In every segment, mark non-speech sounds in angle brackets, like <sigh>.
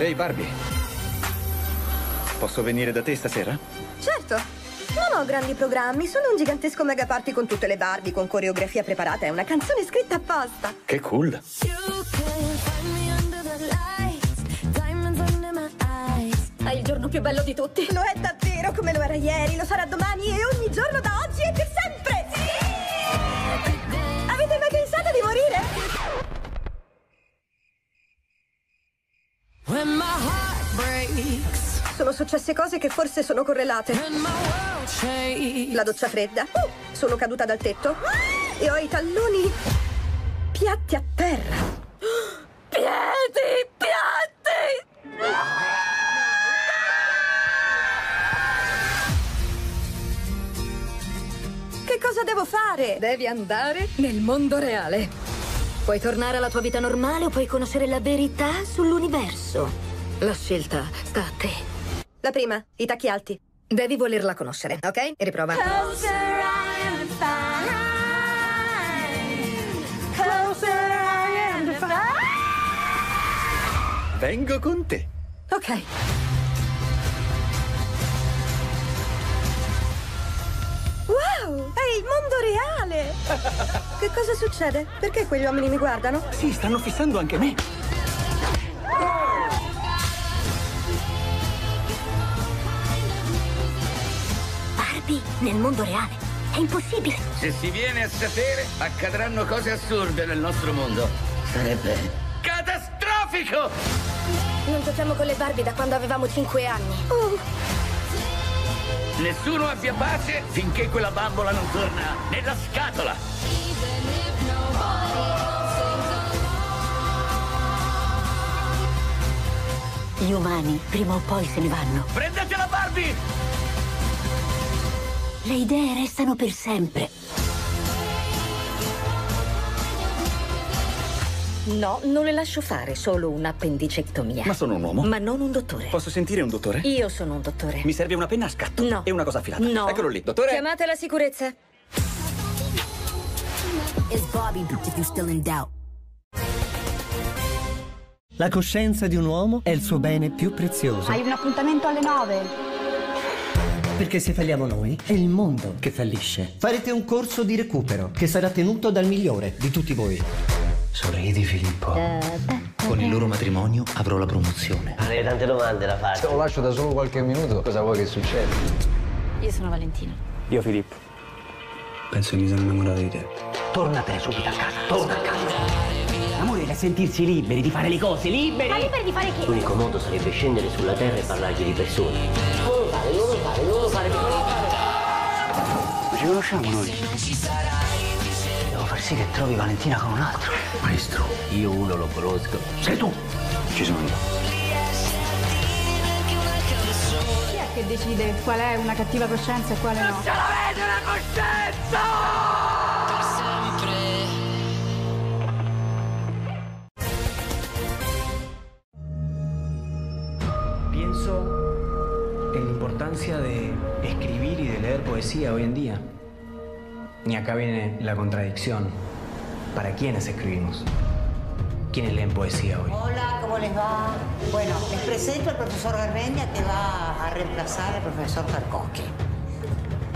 Ehi, Barbie. Posso venire da te stasera? Certo. Non ho grandi programmi, sono un gigantesco mega party con tutte le Barbie, con coreografia preparata e una canzone scritta apposta. Che cool. Hai il giorno più bello di tutti. Lo è davvero come lo era ieri, lo sarà domani e ogni giorno da oggi e per sempre. Sono successe cose che forse sono correlate. La doccia fredda. Uh, sono caduta dal tetto. E ho i talloni piatti a terra. Piedi, piatti! Che cosa devo fare? Devi andare nel mondo reale. Puoi tornare alla tua vita normale o puoi conoscere la verità sull'universo. La scelta sta a te. La prima, i tacchi alti. Devi volerla conoscere, ok? E riprova. Vengo con te. Ok. Wow, è il mondo reale! <laughs> Che cosa succede? Perché quegli uomini mi guardano? Sì, stanno fissando anche me. Barbie nel mondo reale. È impossibile. Se si viene a sapere, accadranno cose assurde nel nostro mondo. Sarebbe catastrofico! Non giochiamo con le Barbie da quando avevamo 5 anni. Oh, Nessuno abbia pace finché quella bambola non torna nella scatola. Gli umani prima o poi se ne vanno. Prendete la Barbie! Le idee restano per sempre. No, non le lascio fare, solo un'appendicectomia. Ma sono un uomo. Ma non un dottore. Posso sentire un dottore? Io sono un dottore. Mi serve una penna a scatto. No. E una cosa affilata. No. Eccolo lì, dottore. Chiamate la sicurezza. It's Bobby if you're still in doubt. La coscienza di un uomo è il suo bene più prezioso. Hai un appuntamento alle 9? Perché se falliamo noi, è il mondo che fallisce. Farete un corso di recupero che sarà tenuto dal migliore di tutti voi. Sorridi Filippo. Con il loro matrimonio avrò la promozione. Avrei tante domande da fare. Se lo lascio da solo qualche minuto, cosa vuoi che succeda? Io sono Valentina. Io Filippo. Penso che mi sono innamorato di te. Tornatene subito a casa. Torna a casa. Sentirsi liberi di fare le cose, liberi. Ma liberi di fare che? L'unico modo sarebbe scendere sulla terra e parlargli di persone. Non lo fare, non lo fare, non lo fare, non lo fare. Ma ci conosciamo noi? Devo far sì che trovi Valentina con un altro. Maestro, io uno lo conosco. Sei tu. Ci sono io. Chi è che decide qual è una cattiva coscienza e quale no? Pienso en la importancia de escribir y de leer poesía hoy en día. Y acá viene la contradicción. ¿Para quiénes escribimos? ¿Quiénes leen poesía hoy? Hola, ¿cómo les va? Bueno, les presento al profesor Garmendia que va a reemplazar al profesor Tarkovsky.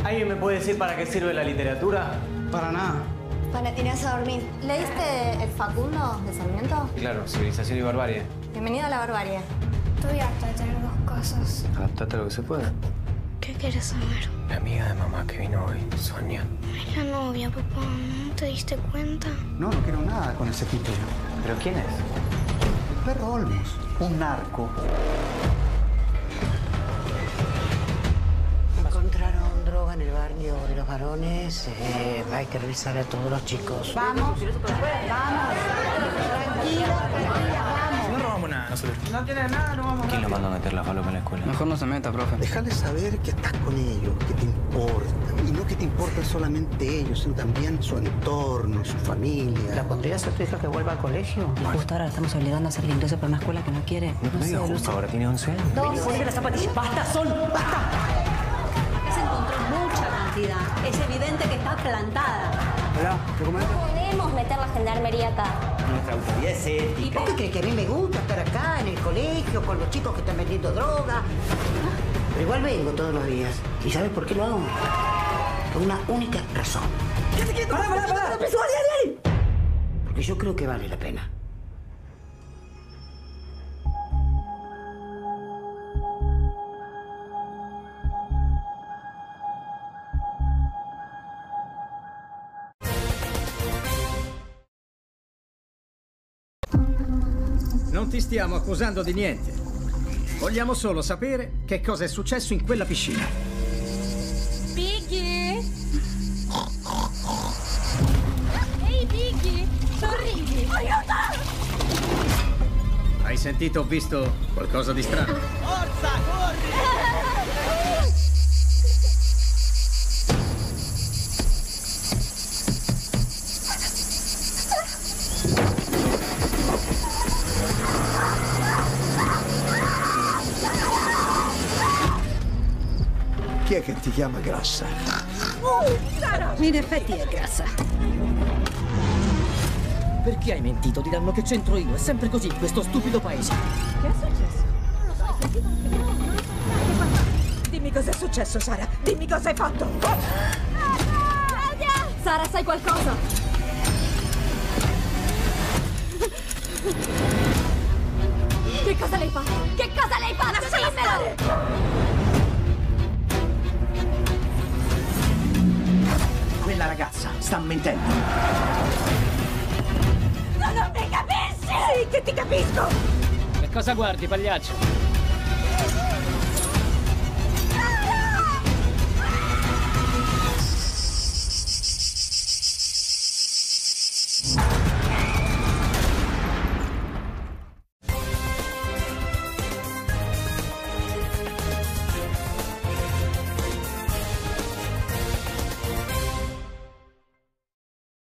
¿Alguien me puede decir para qué sirve la literatura? Para nada. Valentina, a dormir. ¿Leíste El Facundo de Sarmiento? Claro, civilización y barbarie. Bienvenido a la barbarie. Estoy harta de tener dos casas. Adaptate a lo que se pueda. ¿Qué quieres saber? La amiga de mamá que vino hoy, Sonia. Es la novia, papá. ¿No te diste cuenta? No, no quiero nada con ese tipo. ¿Pero quién es? El perro Olmos. Un narco. Encontraron droga en el barrio de los varones. eh, hay que revisar a todos los chicos. Vamos, vamos. Tranquilo, tranquila, vamos. No robamos nada nosotros. No tiene nada, no vamos ¿Quién lo mandó a meter la falopa en la escuela? Mejor no se meta, profe. Déjale saber que estás con ellos, que te importa. Y no que te importan solamente ellos, sino también su entorno, su familia. ¿La pondrías a tu hija que vuelva al colegio? Justo ahora la estamos obligando a hacer limpieza para una escuela que no quiere. No me digas justo ahora, tiene 11 años. Dos. Ponle las zapatillas. ¡Basta, Sol! ¡Basta! Se encontró mucha cantidad. Es evidente que está plantada. Hola, ¿te comentas? Podemos meter la gendarmería acá. Nuestra autoridad es ¿Y ética. por qué crees que a mí me gusta estar acá? en el colegio, con los chicos que están vendiendo droga. Pero igual vengo todos los días. ¿Y sabes por qué lo hago? Por una única razón. ¡Para, para, para! Porque yo creo que vale la pena. Ti stiamo accusando di niente. Vogliamo solo sapere che cosa è successo in quella piscina. Biggie! Ehi, Biggie! Sorridi! Aiuto! Hai sentito o visto qualcosa di strano? Forza, corri! Chi è che ti chiama grassa? Sara! In effetti è grassa. Perché hai mentito? Diranno che c'entro io. È sempre così in questo stupido paese. Che è successo? Non lo so, hai sentito Dimmi cos'è successo, Sara. Dimmi cosa hai fatto. Sara, sai qualcosa? Che cosa lei fa? Che cosa lei fa? Dimmelo! Quella ragazza sta mentendo. No, non mi capisci! Sì, che ti capisco! Che cosa guardi, pagliaccio?